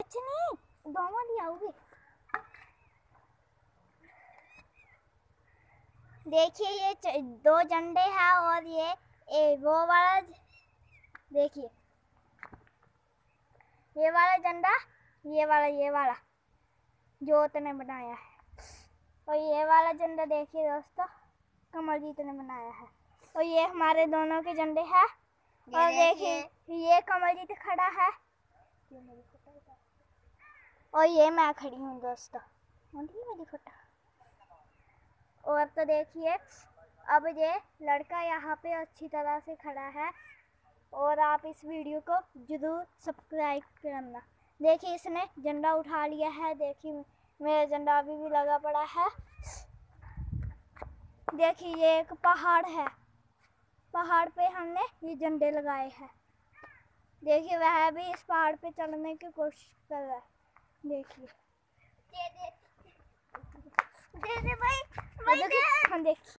कुछ नहीं दोनों ले देखिए ये दो झंडे हैं और ये ए, वो वाला देखिए। ये वाला झंडा ये वाला ये वाला जोत ने बनाया है। और ये वाला झंडा देखिए दोस्तों कमलजीत ने बनाया है। और ये हमारे दोनों के झंडे हैं। और देखिए। ये कमलजीत खड़ा है। और ये मैं खड़ी हूँ दोस्तों। मेरी फ़ोटो और तो देखिए, अब ये लड़का यहाँ पे अच्छी तरह से खड़ा है और आप इस वीडियो को ज़रूर सब्सक्राइब करना। देखिए, इसने झंडा उठा लिया है। देखिए, मेरा झंडा अभी भी लगा पड़ा है। देखिए, ये एक पहाड़ है। पहाड़ पे हमने ये झंडे लगाए हैं। देखिए वह भी इस पहाड़ पे चढ़ने की कोशिश कर रहा है। देखिए। दे दे। दे दे भाई भाई दे। हाँ देखिए।